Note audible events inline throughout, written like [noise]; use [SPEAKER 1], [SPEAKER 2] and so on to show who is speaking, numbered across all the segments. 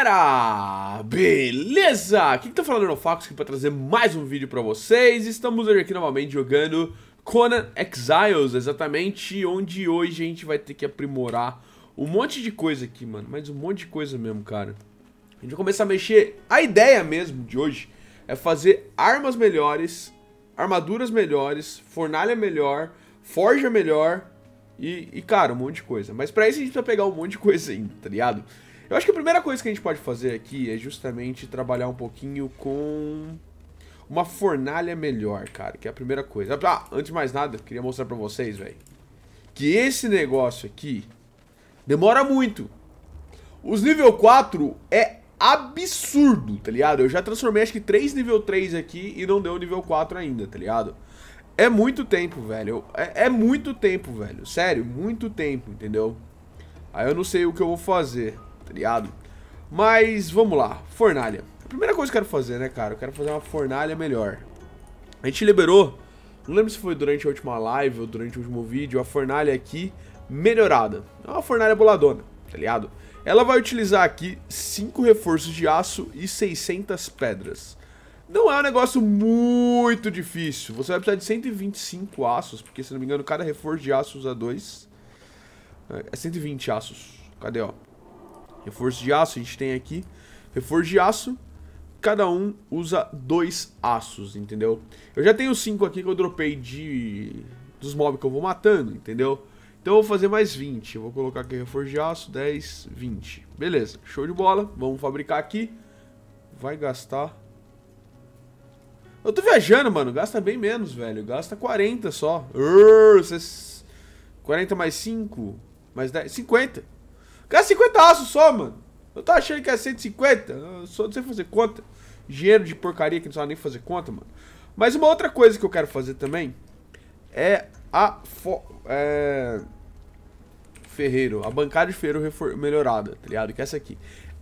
[SPEAKER 1] Galera, beleza? Aqui que tá falando é o Fox aqui pra trazer mais um vídeo pra vocês. Estamos hoje aqui novamente jogando Conan Exiles, exatamente onde hoje a gente vai ter que aprimorar um monte de coisa aqui, mano. Mas um monte de coisa mesmo, cara. A gente vai começar a mexer, a ideia mesmo de hoje é fazer armas melhores, armaduras melhores, fornalha melhor, forja melhor e, e, cara, um monte de coisa. Mas pra isso a gente precisa pegar um monte de coisa ainda, tá ligado? Eu acho que a primeira coisa que a gente pode fazer aqui é justamente trabalhar um pouquinho com uma fornalha melhor, cara, que é a primeira coisa. Ah, antes de mais nada, queria mostrar pra vocês, velho, que esse negócio aqui demora muito. Os nível 4 é absurdo, tá ligado? Eu já transformei acho que 3 nível 3 aqui e não deu nível 4 ainda, tá ligado? É muito tempo, velho. É, é muito tempo, velho. Sério, muito tempo, entendeu? Aí eu não sei o que eu vou fazer tá ligado? Mas vamos lá, fornalha. A primeira coisa que eu quero fazer, né, cara? Eu quero fazer uma fornalha melhor. A gente liberou, não lembro se foi durante a última live ou durante o último vídeo, a fornalha aqui melhorada. É uma fornalha boladona, tá ligado? Ela vai utilizar aqui 5 reforços de aço e 600 pedras. Não é um negócio muito difícil. Você vai precisar de 125 aços, porque se não me engano cada reforço de aço usa 2. É 120 aços. Cadê, ó? Reforço de aço a gente tem aqui. Reforço de aço, cada um usa dois aços, entendeu? Eu já tenho cinco aqui que eu dropei de dos mobs que eu vou matando, entendeu? Então eu vou fazer mais 20. Eu vou colocar aqui reforço de aço, 10, 20. Beleza, show de bola. Vamos fabricar aqui. Vai gastar... Eu tô viajando, mano. Gasta bem menos, velho. Gasta 40 só. Urr, 40 mais 5, mais 10, 50. Gasta 50 aços só, mano. Eu tô achando que é 150. Eu só não sei fazer conta. Dinheiro de porcaria que não sabe nem fazer conta, mano. Mas uma outra coisa que eu quero fazer também é a é... ferreiro, a bancada de ferreiro melhorada, tá ligado? Que é essa aqui.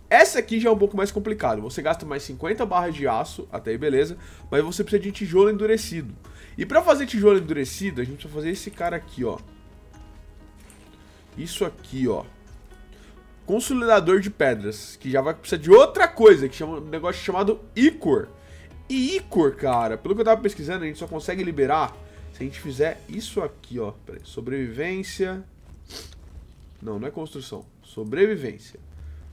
[SPEAKER 1] Essa aqui já é um pouco mais complicado. Você gasta mais 50 barras de aço, até aí beleza, mas você precisa de tijolo endurecido. E pra fazer tijolo endurecido, a gente precisa fazer esse cara aqui, ó. Isso aqui, ó. Consolidador de pedras, que já vai precisar de outra coisa, que chama um negócio chamado Icor. E Icor, cara, pelo que eu tava pesquisando, a gente só consegue liberar se a gente fizer isso aqui, ó. Sobrevivência. Não, não é construção. Sobrevivência.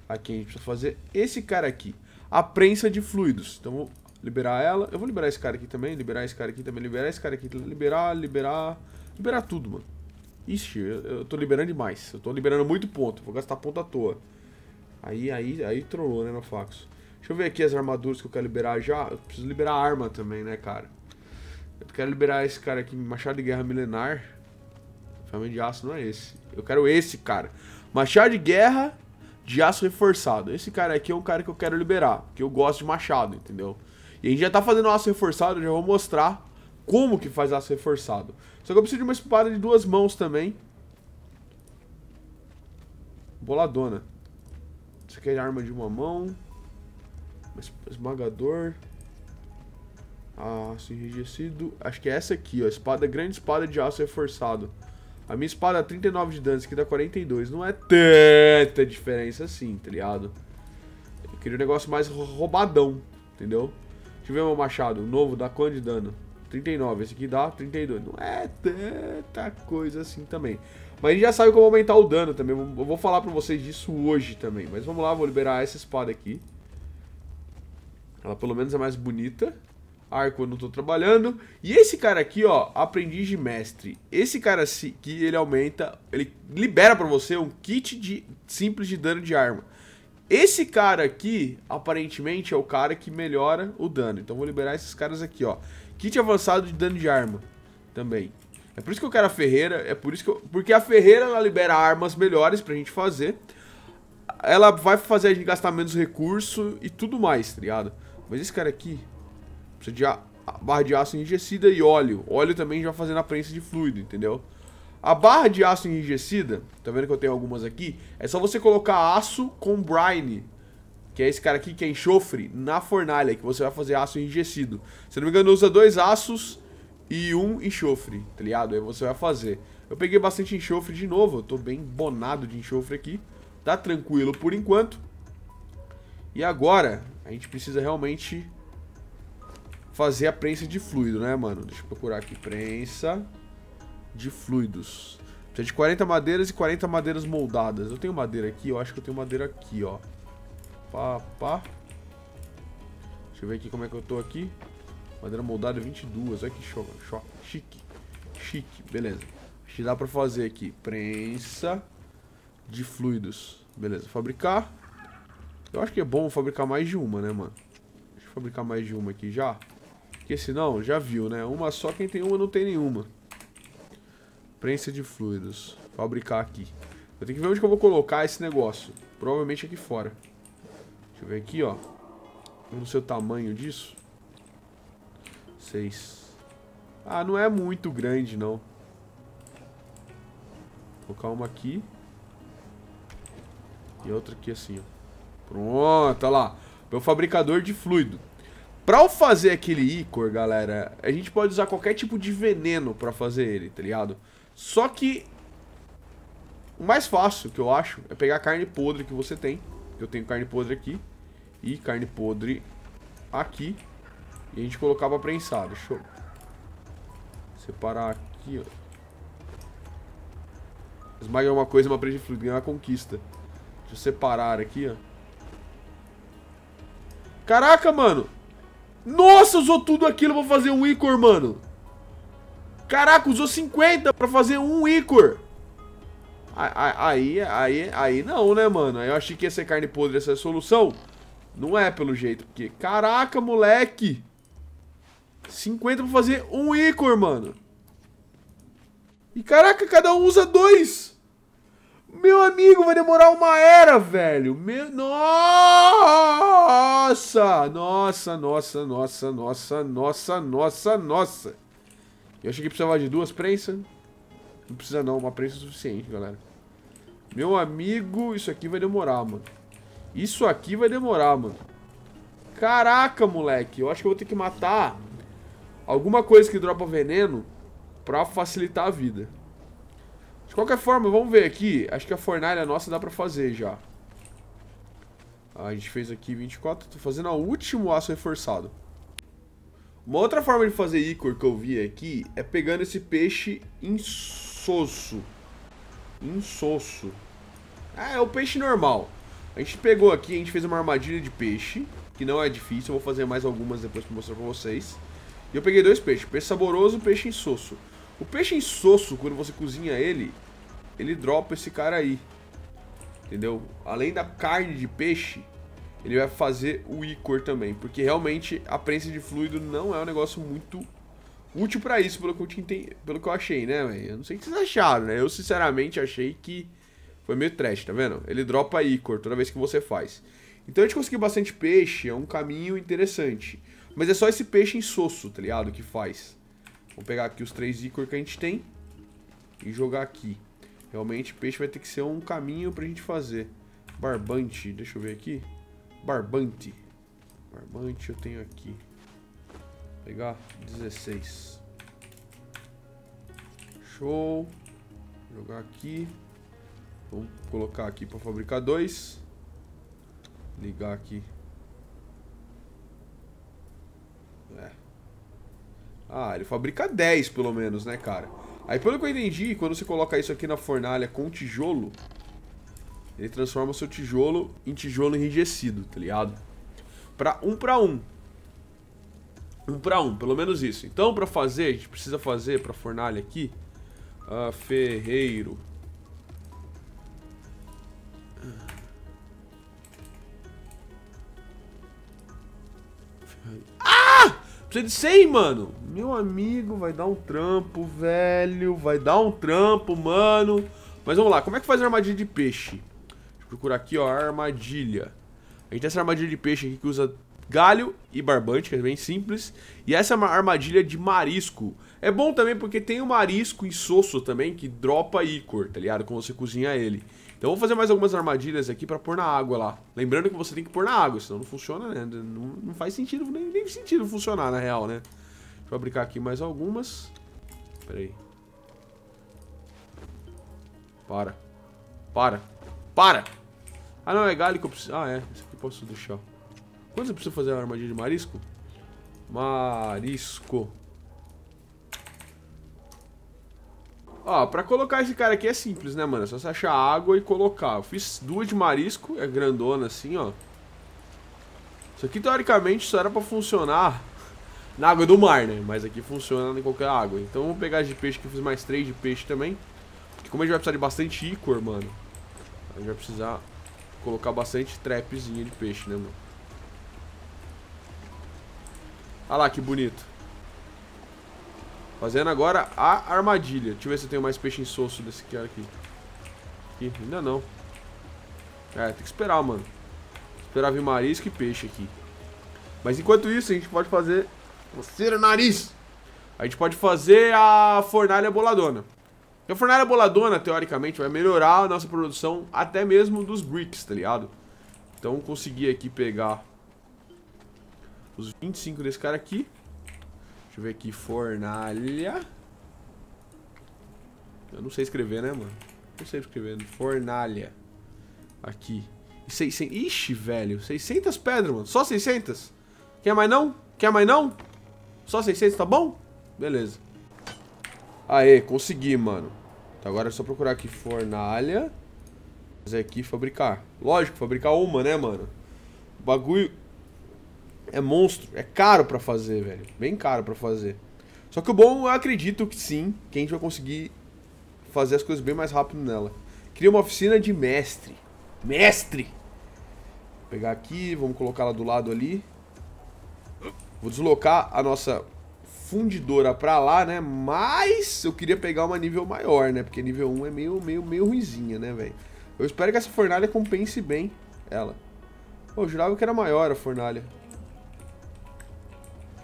[SPEAKER 1] Aqui a gente precisa fazer esse cara aqui. A prensa de fluidos. Então vou liberar ela. Eu vou liberar esse cara aqui também, liberar esse cara aqui também, liberar esse cara aqui, liberar, liberar, liberar tudo, mano. Ixi, eu, eu tô liberando demais. Eu tô liberando muito ponto. Vou gastar ponto à toa. Aí, aí, aí trollou, né, no fax. Deixa eu ver aqui as armaduras que eu quero liberar já. Eu preciso liberar arma também, né, cara? Eu quero liberar esse cara aqui, Machado de Guerra Milenar. Ferramenta de aço não é esse. Eu quero esse, cara. Machado de Guerra de aço reforçado. Esse cara aqui é um cara que eu quero liberar. Porque eu gosto de machado, entendeu? E a gente já tá fazendo aço reforçado, eu já vou mostrar como que faz aço reforçado. Só que eu preciso de uma espada de duas mãos também. Boladona. Isso aqui é arma de uma mão. Esmagador. Aço enrijecido. Acho que é essa aqui, ó. Espada, grande espada de aço reforçado. A minha espada é 39 de dano, isso aqui dá 42. Não é tanta diferença assim, tá ligado? Eu queria um negócio mais roubadão, entendeu? Deixa eu ver meu machado. O novo dá quanto de dano? 39. Esse aqui dá 32. Não é tanta coisa assim também. Mas a gente já sabe como aumentar o dano também. Eu vou falar pra vocês disso hoje também. Mas vamos lá, vou liberar essa espada aqui. Ela pelo menos é mais bonita. Arco eu não tô trabalhando. E esse cara aqui, ó, aprendiz de mestre. Esse cara aqui, ele aumenta, ele libera pra você um kit de simples de dano de arma. Esse cara aqui, aparentemente, é o cara que melhora o dano. Então vou liberar esses caras aqui, ó. Kit avançado de dano de arma também. É por isso que eu quero a Ferreira, é por isso que eu, porque a Ferreira ela libera armas melhores pra gente fazer. Ela vai fazer a gente gastar menos recurso e tudo mais, tá ligado? Mas esse cara aqui precisa de barra de aço enrijecida e óleo. Óleo também já fazendo a prensa de fluido, entendeu? A barra de aço enrijecida, tá vendo que eu tenho algumas aqui? É só você colocar aço com brine que é esse cara aqui que é enxofre, na fornalha, que você vai fazer aço enrijecido. Se não me engano, usa dois aços e um enxofre, tá ligado? Aí você vai fazer. Eu peguei bastante enxofre de novo, eu tô bem bonado de enxofre aqui. Tá tranquilo por enquanto. E agora, a gente precisa realmente fazer a prensa de fluido, né, mano? Deixa eu procurar aqui. Prensa de fluidos. Precisa de 40 madeiras e 40 madeiras moldadas. Eu tenho madeira aqui, eu acho que eu tenho madeira aqui, ó. Pá, pá. Deixa eu ver aqui como é que eu tô aqui. Madeira moldada 22. Olha que show, show, chique. Chique, beleza. Acho que dá pra fazer aqui. Prensa de fluidos. Beleza, fabricar. Eu acho que é bom fabricar mais de uma, né, mano? Deixa eu fabricar mais de uma aqui já. Porque senão, já viu, né? Uma só, quem tem uma não tem nenhuma. Prensa de fluidos. Fabricar aqui. Eu tenho que ver onde que eu vou colocar esse negócio. Provavelmente aqui fora. Deixa eu ver aqui, ó. No seu tamanho disso. 6. Ah, não é muito grande, não. Vou colocar uma aqui. E outra aqui assim, ó. Pronto, olha lá. Meu fabricador de fluido. Pra eu fazer aquele ícor, galera, a gente pode usar qualquer tipo de veneno pra fazer ele, tá ligado? Só que o mais fácil, que eu acho, é pegar a carne podre que você tem. Eu tenho carne podre aqui. E carne podre aqui. E a gente colocar pra prensar. Deixa eu separar aqui, ó. Esmaga uma coisa, uma presa de fluido. Ganhar uma conquista. Deixa eu separar aqui, ó. Caraca, mano! Nossa, usou tudo aquilo pra fazer um Icor, mano. Caraca, usou 50 pra fazer um Icor. Aí, aí, aí não, né, mano? Aí eu achei que ia ser carne podre essa solução. Não é, pelo jeito. Porque, caraca, moleque. 50 pra fazer um Icor, mano. E caraca, cada um usa dois. Meu amigo, vai demorar uma era, velho. Meu... Nossa! Nossa, nossa, nossa, nossa, nossa, nossa, nossa. Eu achei que precisava de duas prensas. Não precisa não, uma prensa é suficiente, galera. Meu amigo, isso aqui vai demorar, mano. Isso aqui vai demorar, mano. Caraca, moleque. Eu acho que eu vou ter que matar alguma coisa que dropa veneno pra facilitar a vida. De qualquer forma, vamos ver aqui. Acho que a fornalha nossa dá pra fazer já. Ah, a gente fez aqui 24. Tô fazendo o último aço reforçado. Uma outra forma de fazer ícor que eu vi aqui é pegando esse peixe insosso. Insosso. Ah, é o peixe normal. A gente pegou aqui, a gente fez uma armadilha de peixe, que não é difícil, eu vou fazer mais algumas depois pra mostrar pra vocês. E eu peguei dois peixes, peixe saboroso e peixe insosso. O peixe insosso, quando você cozinha ele, ele dropa esse cara aí. Entendeu? Além da carne de peixe, ele vai fazer o ícor também. Porque realmente a prensa de fluido não é um negócio muito útil para isso, pelo que eu, te pelo que eu achei, né, véio? Eu não sei o que vocês acharam, né? Eu sinceramente achei que foi meio trash, tá vendo? Ele dropa ícor toda vez que você faz. Então a gente conseguiu bastante peixe, é um caminho interessante. Mas é só esse peixe insosso, tá ligado? Que faz. Vou pegar aqui os três ícor que a gente tem e jogar aqui. Realmente, peixe vai ter que ser um caminho pra gente fazer. Barbante, deixa eu ver aqui. Barbante. Barbante eu tenho aqui. Vou pegar 16. Show. Jogar aqui. Vamos colocar aqui para fabricar dois. Ligar aqui. É. Ah, ele fabrica 10 pelo menos, né, cara? Aí pelo que eu entendi, quando você coloca isso aqui na fornalha com tijolo, ele transforma o seu tijolo em tijolo enrijecido, tá ligado? Pra um pra um. Um pra um, pelo menos isso. Então pra fazer, a gente precisa fazer pra fornalha aqui, uh, ferreiro. Precisa de 100, mano. Meu amigo, vai dar um trampo, velho. Vai dar um trampo, mano. Mas vamos lá, como é que faz a armadilha de peixe? Procurar aqui, ó, armadilha. A gente tem essa armadilha de peixe aqui que usa galho e barbante, que é bem simples. E essa é uma armadilha de marisco. É bom também porque tem o marisco insosso também, que dropa ícor, tá ligado? Quando você cozinha ele. Então eu vou fazer mais algumas armadilhas aqui pra pôr na água lá. Lembrando que você tem que pôr na água, senão não funciona, né? Não, não faz sentido, nem, nem sentido funcionar na real, né? Deixa eu fabricar aqui mais algumas. Pera aí. Para. Para. Para! Ah, não, é galho que eu preciso. Ah, é. Esse aqui posso deixar? Quanto eu preciso fazer a armadilha de marisco? Marisco. Ó, pra colocar esse cara aqui é simples, né, mano? É só você achar água e colocar. Eu fiz duas de marisco, é grandona assim, ó. Isso aqui, teoricamente, só era pra funcionar na água do mar, né? Mas aqui funciona em qualquer água. Então vamos pegar as de peixe, que eu fiz mais três de peixe também. Porque como a gente vai precisar de bastante ícor, mano, a gente vai precisar colocar bastante trapzinha de peixe, né, mano? Olha lá que bonito. Fazendo agora a armadilha. Deixa eu ver se eu tenho mais peixe insosso desse cara aqui. aqui. Ainda não. É, tem que esperar, mano. Esperar vir marisco e peixe aqui. Mas enquanto isso, a gente pode fazer... Coceira nariz! A gente pode fazer a fornalha boladona. A fornalha boladona, teoricamente, vai melhorar a nossa produção até mesmo dos bricks, tá ligado? Então, consegui aqui pegar os 25 desse cara aqui. Deixa eu ver aqui, fornalha. Eu não sei escrever, né, mano? Não sei escrever. Fornalha. Aqui. 600... Ixi, velho. 600 pedras, mano. Só 600? Quer mais não? Quer mais não? Só 600, tá bom? Beleza. Aê, consegui, mano. Então agora é só procurar aqui fornalha. Fazer aqui fabricar. Lógico, fabricar uma, né, mano? O bagulho é monstro. É caro pra fazer, velho. Bem caro pra fazer. Só que o bom, eu acredito que sim, que a gente vai conseguir fazer as coisas bem mais rápido nela. Cria uma oficina de mestre. Mestre! Vou pegar aqui, vamos colocar ela do lado ali. Vou deslocar a nossa fundidora pra lá, né? Mas eu queria pegar uma nível maior, né? Porque nível 1 é meio, meio, meio ruizinha, né, velho? Eu espero que essa fornalha compense bem ela. Pô, eu jurava que era maior a fornalha.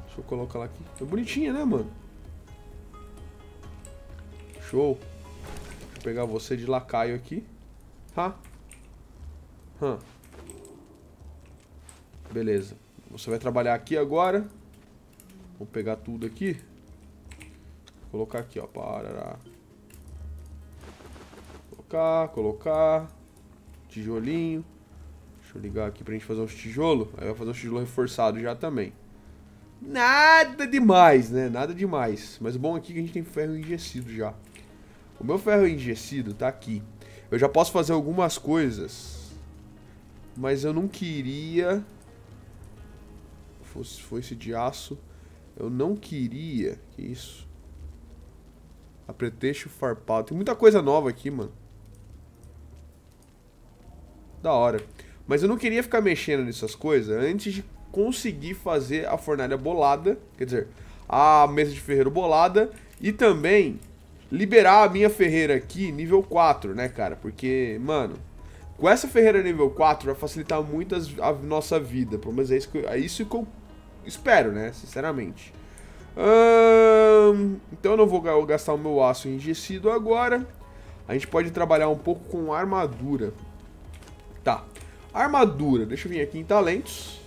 [SPEAKER 1] Deixa eu colocar ela aqui. É bonitinha, né, mano? Show. Deixa eu pegar você de lacaio aqui. Ha. Hã. Beleza. Você vai trabalhar aqui agora. Vou pegar tudo aqui. Colocar aqui, ó. Parará. Colocar, colocar. Tijolinho. Deixa eu ligar aqui pra gente fazer uns tijolos. Aí vai fazer um tijolo reforçado já também. Nada demais, né? Nada demais. Mas o bom aqui é que a gente tem ferro enrijecido já. O meu ferro enrijecido tá aqui. Eu já posso fazer algumas coisas. Mas eu não queria... Fosse, fosse de aço. Eu não queria... Que isso? Apreteixo farpado. Tem muita coisa nova aqui, mano. Da hora. Mas eu não queria ficar mexendo nessas coisas antes de conseguir fazer a fornalha bolada, quer dizer, a mesa de ferreiro bolada e também liberar a minha ferreira aqui nível 4, né, cara? Porque, mano, com essa ferreira nível 4 vai facilitar muito a nossa vida, pelo menos é isso que é isso que eu espero, né, sinceramente. Hum, então eu não vou gastar o meu aço enrijecido agora. A gente pode trabalhar um pouco com armadura. Tá. Armadura, deixa eu vir aqui em talentos.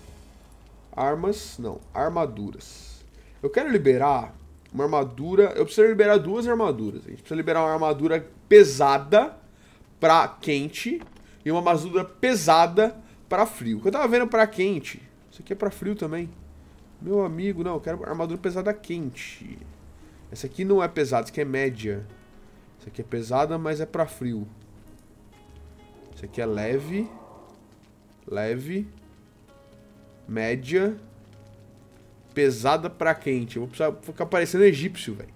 [SPEAKER 1] Armas, não, armaduras. Eu quero liberar uma armadura, eu preciso liberar duas armaduras. A gente precisa liberar uma armadura pesada pra quente e uma armadura pesada pra frio. O que eu tava vendo pra quente, isso aqui é pra frio também. Meu amigo, não, eu quero armadura pesada quente. Essa aqui não é pesada, essa aqui é média. Essa aqui é pesada, mas é pra frio. Essa aqui é leve. Leve média, pesada pra quente. Eu vou precisar ficar parecendo egípcio, velho.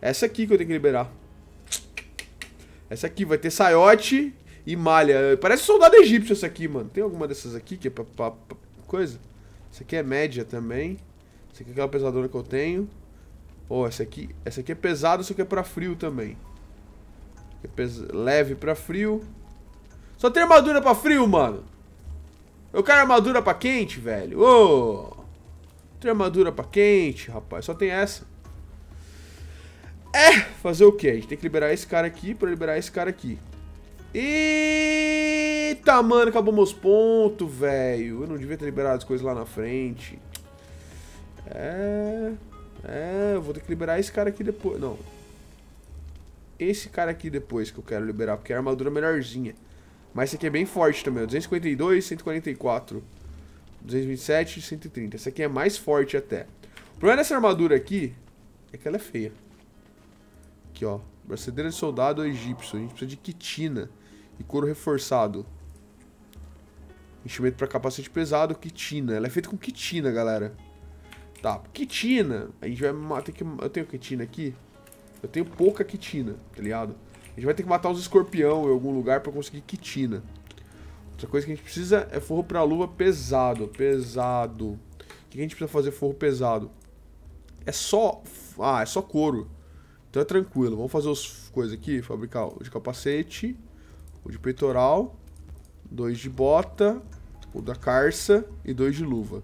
[SPEAKER 1] Essa aqui que eu tenho que liberar. Essa aqui vai ter saiote e malha. Parece soldado egípcio essa aqui, mano. Tem alguma dessas aqui que é pra, pra, pra coisa? Essa aqui é média também. Essa aqui é aquela pesadora que eu tenho. Oh, essa aqui, essa aqui é pesada, essa aqui é pra frio também. É pes... Leve pra frio. Só tem armadura pra frio, mano. Eu quero armadura pra quente, velho. Oh, tem armadura pra quente, rapaz. Só tem essa. É, fazer o quê? A gente tem que liberar esse cara aqui pra liberar esse cara aqui. Eita, mano, acabou meus pontos, velho. Eu não devia ter liberado as coisas lá na frente. É... É, eu vou ter que liberar esse cara aqui depois. Não. Esse cara aqui depois que eu quero liberar, porque é a armadura melhorzinha. Mas esse aqui é bem forte também, 252, 144, 227 e 130. Essa aqui é mais forte até. O problema dessa armadura aqui é que ela é feia. Aqui, ó. Bracedeira de soldado egípcio. A gente precisa de quitina e couro reforçado. Enchimento para capacete pesado, quitina. Ela é feita com quitina, galera. Tá, quitina. A gente vai ter que... Eu tenho quitina aqui? Eu tenho pouca quitina, tá ligado? A gente vai ter que matar uns escorpião em algum lugar pra conseguir quitina. Outra coisa que a gente precisa é forro pra luva pesado. Pesado. O que a gente precisa fazer forro pesado? É só... Ah, é só couro. Então é tranquilo. Vamos fazer as coisas aqui. Fabricar o de capacete. O de peitoral. Dois de bota. O da carça. E dois de luva.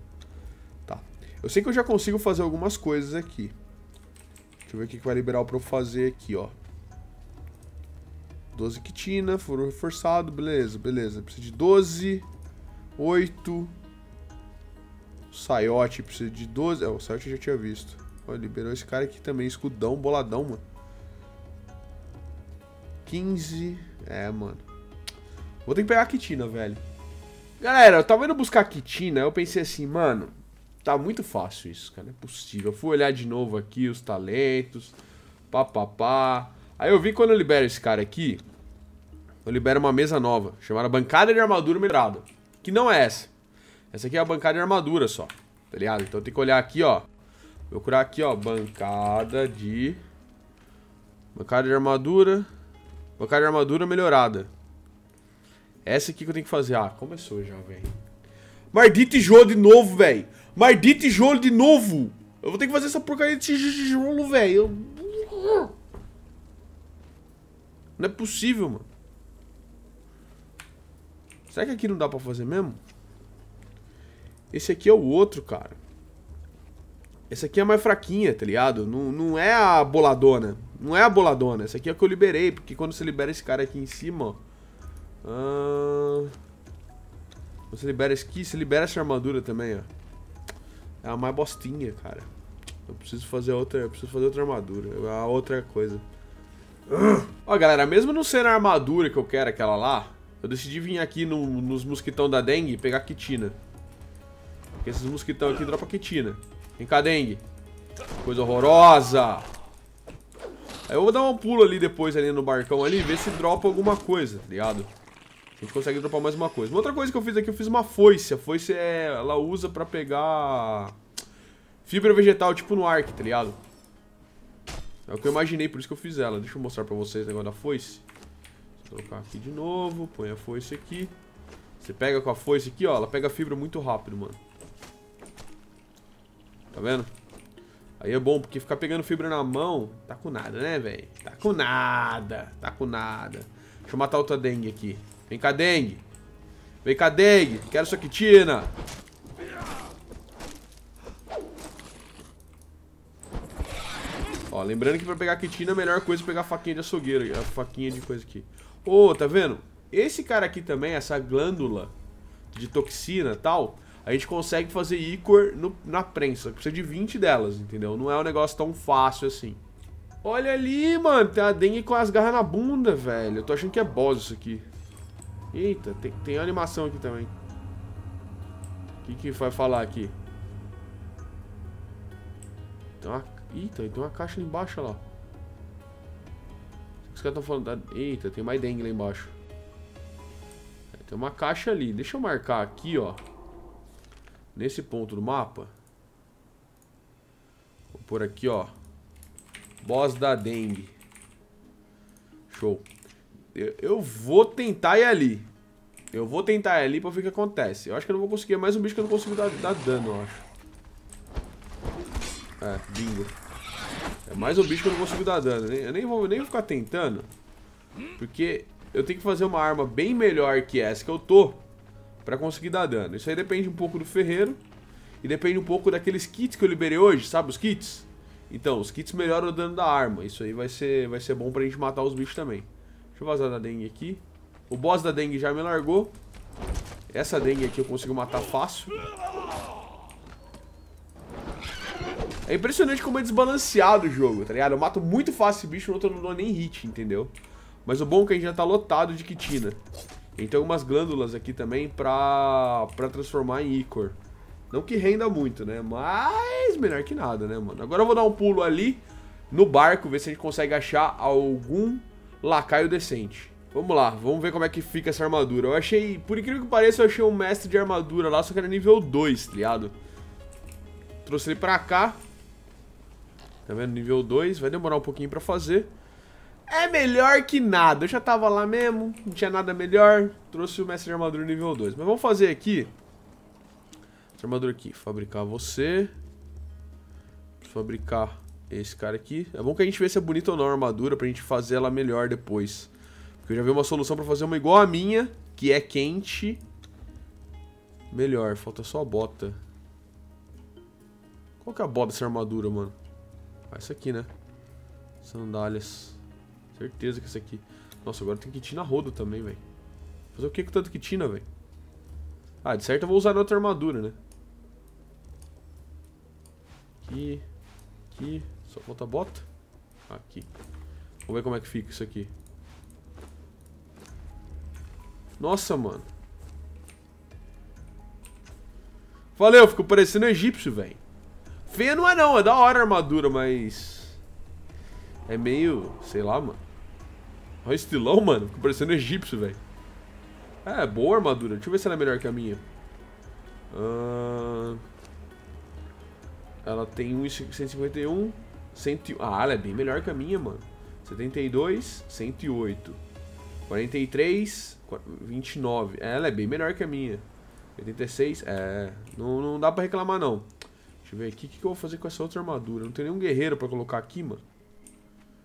[SPEAKER 1] Tá. Eu sei que eu já consigo fazer algumas coisas aqui. Deixa eu ver o que vai liberar pra eu fazer aqui, ó. 12 quitina, furo reforçado, beleza, beleza. Precisa de 12, 8. Saiote precisa de 12. É, o Saiote eu já tinha visto. Liberou esse cara aqui também, escudão, boladão, mano. 15. É, mano. Vou ter que pegar a quitina, velho. Galera, eu tava indo buscar a quitina, eu pensei assim, mano, tá muito fácil isso, cara, não é possível. Eu fui olhar de novo aqui os talentos, papapá. Aí eu vi quando eu libero esse cara aqui, eu libero uma mesa nova, chamada Bancada de Armadura Melhorada. Que não é essa. Essa aqui é a bancada de armadura só, tá ligado? Então tem que olhar aqui, ó. Procurar aqui, ó, bancada de... Bancada de armadura... Bancada de armadura melhorada. Essa aqui que eu tenho que fazer. Ah, começou já, velho. Maldito tijolo de novo, velho. Maldito tijolo de novo. Eu vou ter que fazer essa porcaria de tijolo, velho. Não é possível, mano. Será que aqui não dá pra fazer mesmo? Esse aqui é o outro, cara. Essa aqui é mais fraquinha, tá ligado? Não, não é a boladona. Não é a boladona. Essa aqui é a que eu liberei. Porque quando você libera esse cara aqui em cima, ó. Ah, você libera esse aqui, você libera essa armadura também, ó. É a mais bostinha, cara. Eu preciso fazer outra, eu preciso fazer outra armadura. É a outra coisa. Ó, galera, mesmo não sendo a armadura que eu quero, aquela lá, eu decidi vir aqui no, nos mosquitão da dengue e pegar quitina. Porque esses mosquitão aqui dropam quitina. Vem cá, dengue. Coisa horrorosa. Aí eu vou dar um pulo ali depois, ali no barcão ali, ver se dropa alguma coisa, tá ligado? A gente consegue dropar mais uma coisa. Uma outra coisa que eu fiz aqui, eu fiz uma foice. A foice, é, ela usa pra pegar fibra vegetal, tipo no Ark, tá ligado? É o que eu imaginei, por isso que eu fiz ela. Deixa eu mostrar pra vocês o negócio da foice. Vou colocar aqui de novo, põe a foice aqui. Você pega com a foice aqui, ó, ela pega fibra muito rápido, mano. Tá vendo? Aí é bom, porque ficar pegando fibra na mão, tá com nada, né, velho? Tá com nada, tá com nada. Deixa eu matar outra dengue aqui. Vem cá, dengue. Vem cá, dengue. Quero sua quitina. Ó, lembrando que pra pegar quitina, a melhor coisa é pegar a faquinha de açougueiro. A faquinha de coisa aqui. Ô, oh, tá vendo? Esse cara aqui também, essa glândula de toxina e tal, a gente consegue fazer ícor no, na prensa. Precisa de 20 delas, entendeu? Não é um negócio tão fácil assim. Olha ali, mano. Tem a dengue com as garras na bunda, velho. Eu tô achando que é boss isso aqui. Eita, tem, tem animação aqui também. O que que vai falar aqui? Tem uma... Eita, tem uma caixa ali embaixo, lá. Os caras estão falando... Da... Eita, tem mais dengue lá embaixo. Tem uma caixa ali. Deixa eu marcar aqui, ó. Nesse ponto do mapa. Vou pôr aqui, ó. Boss da dengue. Show. Eu, eu vou tentar ir ali. Eu vou tentar ir ali pra ver o que acontece. Eu acho que eu não vou conseguir. É mais um bicho que eu não consigo dar, dar dano, eu acho. É, bingo. É mais um bicho que eu não consigo dar dano. Eu nem vou, nem vou ficar tentando. Porque eu tenho que fazer uma arma bem melhor que essa que eu tô para conseguir dar dano. Isso aí depende um pouco do ferreiro e depende um pouco daqueles kits que eu liberei hoje, sabe os kits? Então, os kits melhoram o dano da arma. Isso aí vai ser, vai ser bom pra gente matar os bichos também. Deixa eu vazar da dengue aqui. O boss da dengue já me largou. Essa dengue aqui eu consigo matar fácil. É impressionante como é desbalanceado o jogo, tá ligado? Eu mato muito fácil esse bicho, no outro eu não dou nem hit, entendeu? Mas o bom é que a gente já tá lotado de quitina. A tem algumas glândulas aqui também pra, pra transformar em ícor. Não que renda muito, né? Mas melhor que nada, né, mano? Agora eu vou dar um pulo ali no barco, ver se a gente consegue achar algum lacaio decente. Vamos lá, vamos ver como é que fica essa armadura. Eu achei, por incrível que pareça, eu achei um mestre de armadura lá, só que era nível 2, tá ligado? Trouxe ele pra cá. Tá vendo? Nível 2, vai demorar um pouquinho pra fazer. É melhor que nada, eu já tava lá mesmo, não tinha nada melhor. Trouxe o mestre de armadura nível 2. Mas vamos fazer aqui. Essa armadura aqui, fabricar você. Fabricar esse cara aqui. É bom que a gente vê se é bonita ou não a armadura, pra gente fazer ela melhor depois. Porque eu já vi uma solução pra fazer uma igual a minha, que é quente. Melhor, falta só a bota. Qual que é a bota dessa armadura, mano? Ah, essa aqui, né? Sandálias. Certeza que essa aqui. Nossa, agora tem quitina rodo também, velho. Fazer o que com tanto quitina, velho? Ah, de certo eu vou usar outra armadura, né? Aqui. Aqui. Só falta bota. Aqui. Vamos ver como é que fica isso aqui. Nossa, mano. Valeu, ficou parecendo egípcio, velho. Feia não é não, é da hora a armadura, mas... É meio... sei lá, mano. Olha o estilão, mano. Ficou parecendo egípcio, velho. É, boa armadura. Deixa eu ver se ela é melhor que a minha. Uh... Ela tem 1,151. 100... Ah, ela é bem melhor que a minha, mano. 72, 108. 43, 29. Ela é bem melhor que a minha. 86, é. Não, não dá pra reclamar, não. Deixa eu ver aqui. O que, que eu vou fazer com essa outra armadura? Não tem nenhum guerreiro pra colocar aqui, mano.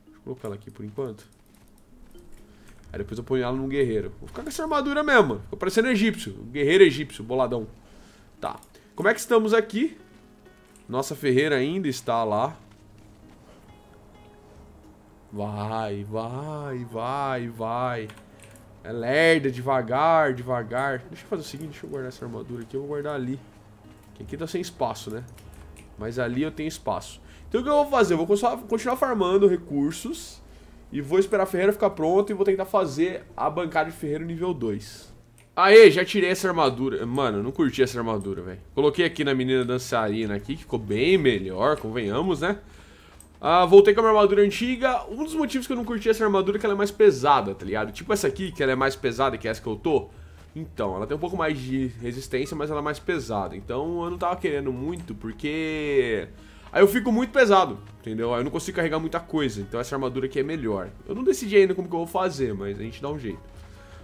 [SPEAKER 1] Deixa eu colocar ela aqui por enquanto. Aí depois eu ponho ela num guerreiro. Vou ficar com essa armadura mesmo. Ficou parecendo egípcio. Guerreiro egípcio, boladão. Tá. Como é que estamos aqui? Nossa ferreira ainda está lá. Vai, vai, vai, vai. É lerda, devagar, devagar. Deixa eu fazer o seguinte, deixa eu guardar essa armadura aqui. Eu vou guardar ali. Aqui tá sem espaço, né? Mas ali eu tenho espaço. Então o que eu vou fazer? Eu vou continuar farmando recursos. E vou esperar ferreira ficar pronta e vou tentar fazer a bancada de ferreiro nível 2. Aê, já tirei essa armadura. Mano, não curti essa armadura, velho. Coloquei aqui na menina dançarina aqui, que ficou bem melhor, convenhamos, né? Ah, voltei com a minha armadura antiga. Um dos motivos que eu não curti essa armadura é que ela é mais pesada, tá ligado? Tipo essa aqui, que ela é mais pesada que essa que eu tô. Então, ela tem um pouco mais de resistência, mas ela é mais pesada. Então, eu não tava querendo muito, porque... Aí eu fico muito pesado, entendeu? Aí eu não consigo carregar muita coisa. Então essa armadura aqui é melhor. Eu não decidi ainda como que eu vou fazer, mas a gente dá um jeito.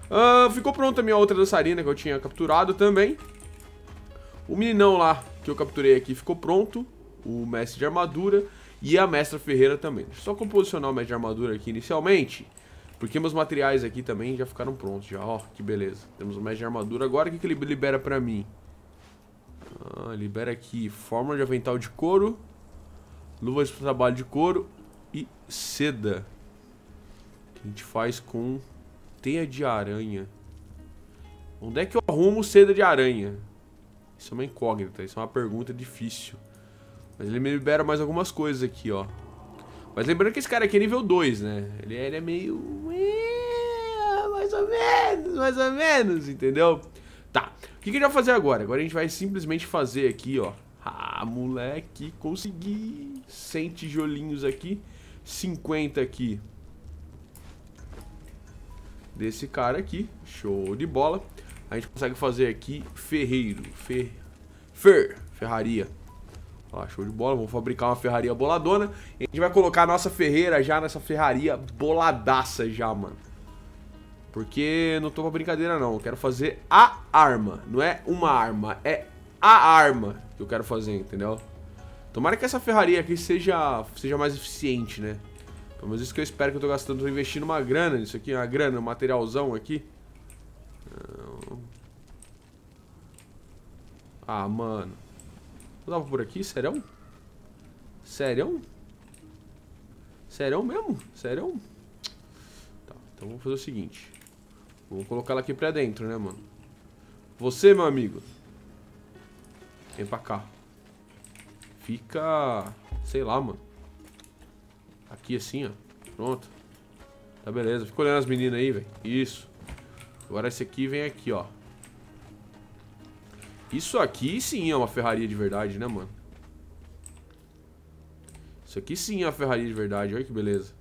[SPEAKER 1] Uh, ficou pronta a minha outra dançarina que eu tinha capturado também. O meninão lá que eu capturei aqui ficou pronto. O mestre de armadura. E a mestra ferreira também. Deixa eu só composicionar o mestre de armadura aqui inicialmente. Porque meus materiais aqui também já ficaram prontos. Já, ó, que beleza. Temos o mestre de armadura. Agora o que, que ele libera pra mim? Ah, libera aqui fórmula de avental de couro. Luvas de trabalho de couro. E seda. Que a gente faz com teia de aranha. Onde é que eu arrumo seda de aranha? Isso é uma incógnita. Isso é uma pergunta difícil. Mas ele me libera mais algumas coisas aqui, ó. Mas lembrando que esse cara aqui é nível 2, né? Ele, ele é meio... É, mais ou menos, mais ou menos, entendeu? Tá, o que, que a gente vai fazer agora? Agora a gente vai simplesmente fazer aqui, ó. Ah, moleque, consegui 100 tijolinhos aqui, 50 aqui desse cara aqui, show de bola. A gente consegue fazer aqui ferreiro, fer, fer ferraria. Ó, show de bola, vamos fabricar uma ferraria boladona. E a gente vai colocar a nossa ferreira já nessa ferraria boladaça já, mano. Porque não tô pra brincadeira não, eu quero fazer a arma, não é uma arma, é a arma que eu quero fazer, entendeu? Tomara que essa ferraria aqui seja, seja mais eficiente, né? Pelo menos isso que eu espero que eu tô gastando, tô investindo uma grana nisso aqui, uma grana, um materialzão aqui. Ah, mano. Não dava por aqui? Serão? Serão? Serão mesmo? Serão? Tá, então vamos fazer o seguinte. Vamos colocar ela aqui pra dentro, né, mano? Você, meu amigo. Vem pra cá. Fica... Sei lá, mano. Aqui assim, ó. Pronto. Tá beleza. Fica olhando as meninas aí, velho. Isso. Agora esse aqui vem aqui, ó. Isso aqui sim é uma ferraria de verdade, né, mano? Isso aqui sim é uma ferraria de verdade, olha que beleza.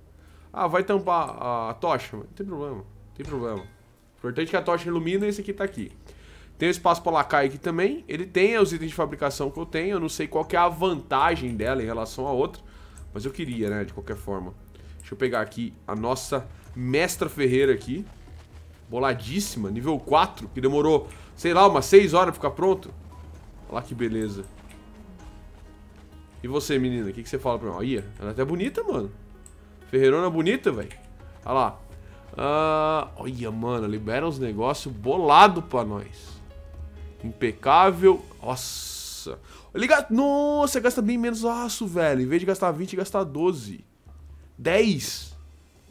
[SPEAKER 1] Ah, vai tampar a, tocha? Não tem problema, não tem problema. Importante que a tocha ilumina e esse aqui tá aqui. Tem o espaço para lacai aqui também. Ele tem os itens de fabricação que eu tenho. Eu não sei qual é a vantagem dela em relação a outra. Mas eu queria, né? De qualquer forma. Deixa eu pegar aqui a nossa mestra ferreira aqui. Boladíssima. Nível 4. Que demorou, sei lá, umas 6 horas pra ficar pronto. Olha lá que beleza. E você, menina? O que, que você fala pra mim? Olha, ela é até bonita, mano. Ferreirona bonita, velho. Olha lá. Uh, olha, mano. Libera uns negócios bolado pra nós. Impecável. Nossa. Liga... Nossa, gasta bem menos aço, velho. Em vez de gastar 20, gastar 12. 10.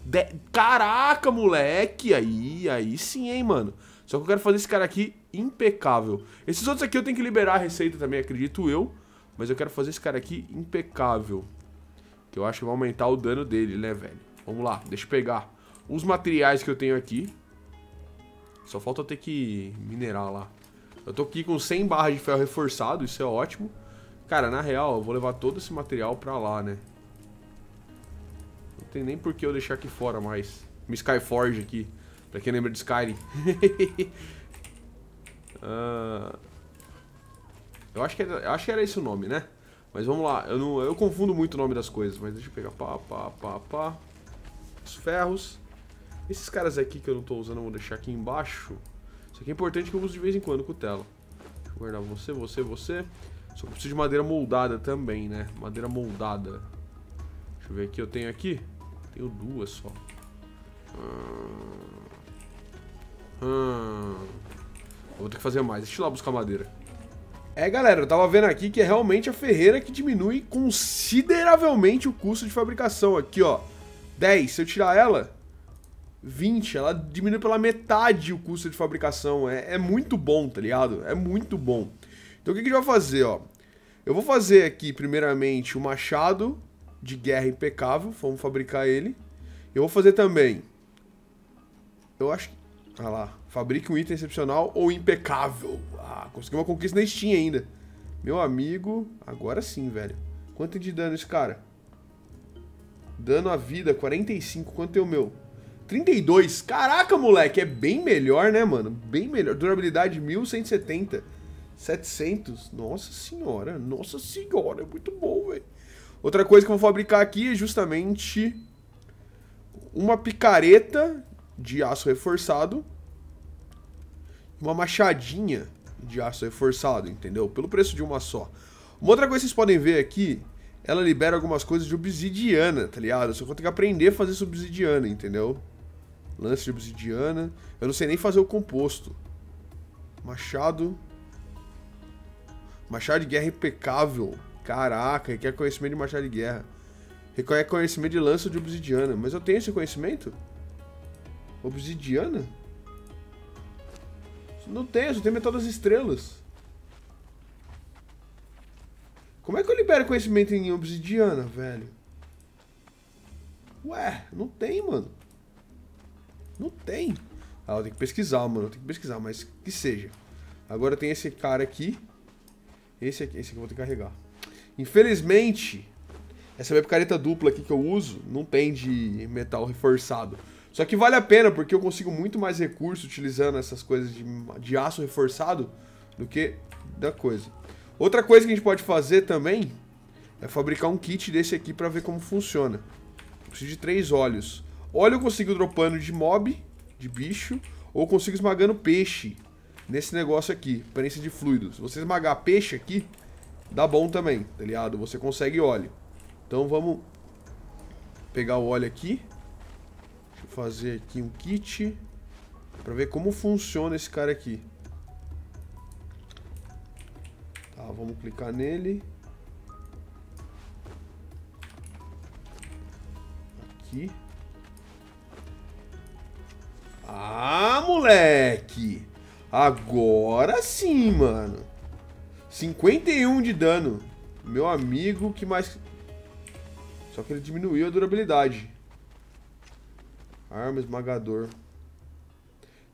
[SPEAKER 1] De... Caraca, moleque. Aí, aí sim, hein, mano. Só que eu quero fazer esse cara aqui impecável. Esses outros aqui eu tenho que liberar a receita também, acredito eu. Mas eu quero fazer esse cara aqui impecável. Que eu acho que vai aumentar o dano dele, né, velho? Vamos lá, deixa eu pegar os materiais que eu tenho aqui. Só falta eu ter que minerar lá. Eu tô aqui com 100 barras de ferro reforçado, isso é ótimo. Cara, na real, eu vou levar todo esse material pra lá, né? Não tem nem por que eu deixar aqui fora mais. Uma Skyforge aqui, pra quem lembra de Skyrim. uh... [laughs] eu, acho que era, eu acho que era esse o nome, né? Mas vamos lá, eu, não, eu confundo muito o nome das coisas, mas deixa eu pegar pá, pá, pá, pá. Os ferros. Esses caras aqui que eu não tô usando, eu vou deixar aqui embaixo. Isso aqui é importante que eu use de vez em quando com tela. Deixa eu guardar você, você, você. Só que eu preciso de madeira moldada também, né? Madeira moldada. Deixa eu ver aqui, eu tenho aqui. Tenho duas só. Hum... Hum... Vou ter que fazer mais. Deixa eu lá buscar madeira. É, galera, eu tava vendo aqui que é realmente a ferreira que diminui consideravelmente o custo de fabricação. Aqui, ó. 10. Se eu tirar ela, 20, ela diminui pela metade o custo de fabricação. É, é muito bom, tá ligado? É muito bom. Então o que, que a gente vai fazer, ó? Eu vou fazer aqui, primeiramente, o machado de guerra impecável. Vamos fabricar ele. Eu vou fazer também... Eu acho que... Ah lá. Fabrique um item excepcional ou impecável. Ah, consegui uma conquista na Steam ainda. Meu amigo... Agora sim, velho. Quanto de dano esse cara? Dano à vida, 45. Quanto é o meu? 32. Caraca, moleque, é bem melhor, né, mano? Bem melhor. Durabilidade 1170. 700. Nossa senhora, nossa senhora, é muito bom, velho. Outra coisa que eu vou fabricar aqui é justamente uma picareta de aço reforçado. Uma machadinha de aço reforçado, entendeu? Pelo preço de uma só. Uma outra coisa que vocês podem ver aqui, ela libera algumas coisas de obsidiana, tá ligado? Eu só vou ter que aprender a fazer essa obsidiana, entendeu? Lance de obsidiana. Eu não sei nem fazer o composto. Machado. Machado de guerra impecável. Caraca, requer conhecimento de machado de guerra. Requer conhecimento de lança de obsidiana. Mas eu tenho esse conhecimento? Obsidiana? Não tenho, só tenho metal das estrelas. Como é que eu libero conhecimento em obsidiana, velho? Ué, não tem, mano. Não tem. Ah, eu tenho que pesquisar, mano. Eu tenho que pesquisar, mas que seja. Agora tem esse cara aqui. Esse aqui, esse aqui eu vou ter que carregar. Infelizmente, essa minha picareta dupla aqui que eu uso não tem de metal reforçado. Só que vale a pena porque eu consigo muito mais recurso utilizando essas coisas de, de aço reforçado do que da coisa. Outra coisa que a gente pode fazer também é fabricar um kit desse aqui para ver como funciona. Preciso de três óleos. Óleo eu consigo dropando de mob, de bicho, ou consigo esmagando peixe nesse negócio aqui, aparência de fluido. Se você esmagar peixe aqui, dá bom também, tá ligado? Você consegue óleo. Então vamos pegar o óleo aqui. Deixa eu fazer aqui um kit pra ver como funciona esse cara aqui. Tá, vamos clicar nele. Aqui. Ah, moleque! Agora sim, mano. 51 de dano. Meu amigo, que mais... Só que ele diminuiu a durabilidade. Arma, esmagador.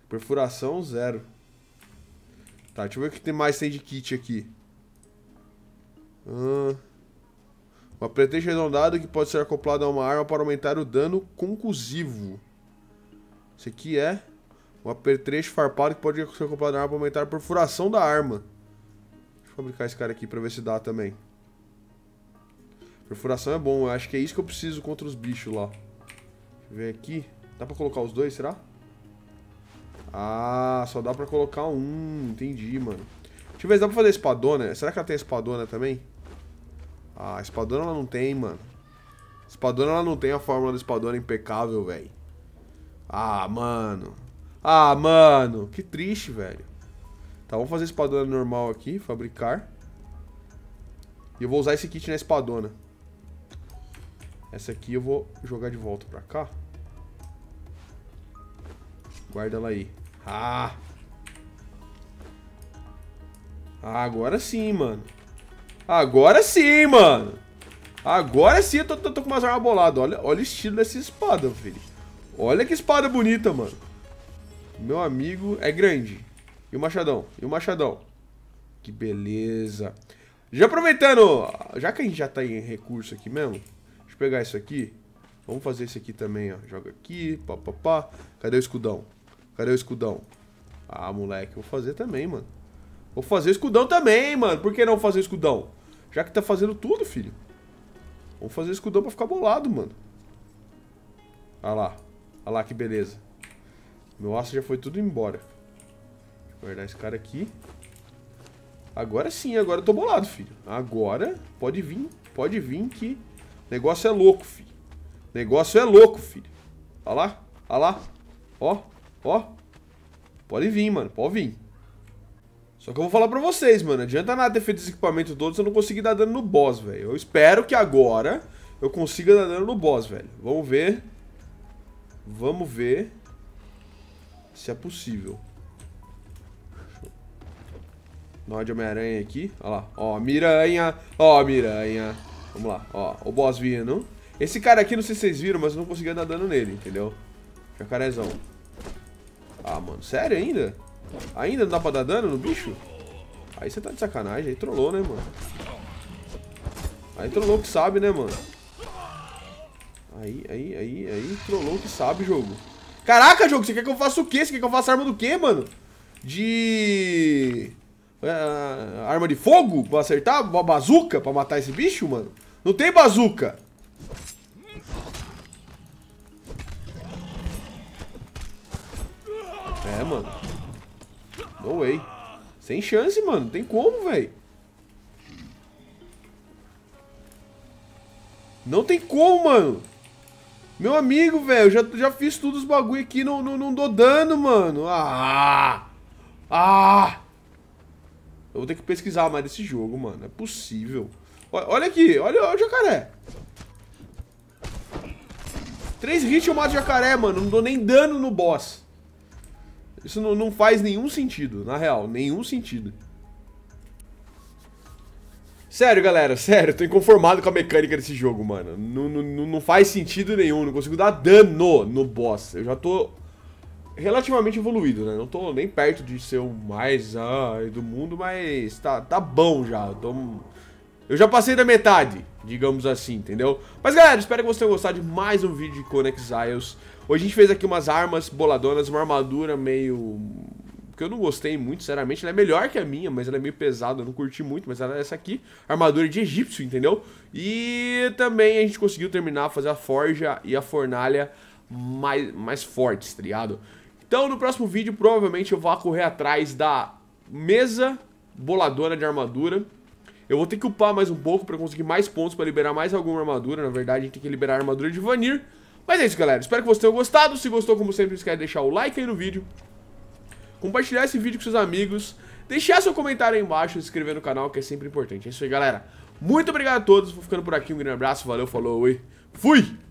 [SPEAKER 1] Perfuração, zero. Tá, deixa eu ver o que tem mais tem de kit aqui. Ah, uma pretexto arredondado que pode ser acoplado a uma arma para aumentar o dano conclusivo. Esse aqui é um apetrecho farpado que pode ser acoplado a arma para aumentar a perfuração da arma. Deixa eu fabricar esse cara aqui para ver se dá também. Perfuração é bom, eu acho que é isso que eu preciso contra os bichos lá. Deixa eu ver aqui. Dá pra colocar os dois, será? Ah, só dá pra colocar um. Entendi, mano. Deixa eu ver se dá pra fazer espadona. Será que ela tem espadona também? Ah, espadona ela não tem, mano. Espadona ela não tem a fórmula da espadona impecável, velho. Ah, mano. Ah, mano. Que triste, velho. Tá, vamos fazer espadona normal aqui. Fabricar. E eu vou usar esse kit na espadona. Essa aqui eu vou jogar de volta pra cá. Guarda ela aí. Ah! Agora sim, mano. Agora sim, mano. Agora sim eu tô, tô, tô com umas armas boladas. Olha, olha o estilo dessa espada, filho. Olha que espada bonita, mano. Meu amigo é grande. E o machadão? E o machadão? Que beleza. Já aproveitando, já que a gente já tá em recurso aqui mesmo, deixa eu pegar isso aqui. Vamos fazer esse aqui também, ó. Joga aqui, pá, pá, pá. Cadê o escudão? Cadê o escudão? Ah, moleque, vou fazer também, mano. Vou fazer escudão também, mano. Por que não fazer escudão? Já que tá fazendo tudo, filho. Vamos fazer escudão pra ficar bolado, mano. Olha lá. Olha lá que beleza. Meu aço já foi tudo embora. Vou guardar esse cara aqui. Agora sim, agora eu tô bolado, filho. Agora pode vir, pode vir que negócio é louco, filho. Negócio é louco, filho. Olha lá, olha lá. Ó, ó. Pode vir, mano, pode vir. Só que eu vou falar pra vocês, mano. Adianta nada ter feito esse equipamento todo se eu não conseguir dar dano no boss, velho. Eu espero que agora eu consiga dar dano no boss, velho. Vamos ver. Vamos ver se é possível. Nó de Homem-Aranha aqui. Olha lá. Ó, miranha. Ó, miranha. Vamos lá. Ó, o boss vindo. Esse cara aqui, não sei se vocês viram, mas eu não consegui dar dano nele, entendeu? Jacarezão. Ah, mano. Sério ainda? Ainda não dá pra dar dano no bicho? Aí você tá de sacanagem, aí trollou, né, mano? Aí trollou que sabe, né, mano? Aí, aí, aí, aí, trollou que sabe, jogo. Caraca, jogo, você quer que eu faça o quê? Você quer que eu faça arma do quê, mano? De... Uh, arma de fogo pra acertar? Uma bazuca pra matar esse bicho, mano? Não tem bazuca. É, mano. No way. Sem chance, mano. Não tem como, velho. Não tem como, mano. Meu amigo, velho. Já, já fiz tudo os bagulho aqui. Não, não, não dou dano, mano. Ah! Ah! Eu vou ter que pesquisar mais desse jogo, mano. É possível. Olha aqui. Olha, olha o jacaré. Três hits eu mato jacaré, mano. Não dou nem dano no boss. Isso não, não faz nenhum sentido, na real, nenhum sentido. Sério, galera, sério, tô inconformado com a mecânica desse jogo, mano. Não, não, não faz sentido nenhum, não consigo dar dano no boss. Eu já tô relativamente evoluído, né? Não tô nem perto de ser o mais ai, do mundo, mas tá, tá bom já. Tô... Eu já passei da metade, digamos assim, entendeu? Mas galera, espero que vocês tenham gostado de mais um vídeo de Conex Isles. Hoje a gente fez aqui umas armas boladonas, uma armadura meio... Que eu não gostei muito, sinceramente. Ela é melhor que a minha, mas ela é meio pesada, eu não curti muito. Mas ela é essa aqui, armadura de egípcio, entendeu? E também a gente conseguiu terminar, fazer a forja e a fornalha mais, mais fortes, tá ligado? Então no próximo vídeo, provavelmente eu vou correr atrás da mesa boladora de armadura. Eu vou ter que upar mais um pouco para conseguir mais pontos para liberar mais alguma armadura. Na verdade, a gente tem que liberar a armadura de Vanir. Mas é isso, galera. Espero que vocês tenham gostado. Se gostou, como sempre, não esquece de deixar o like aí no vídeo. Compartilhar esse vídeo com seus amigos. Deixar seu comentário aí embaixo, se inscrever no canal, que é sempre importante. É isso aí, galera. Muito obrigado a todos. Vou ficando por aqui. Um grande abraço. Valeu, falou e fui!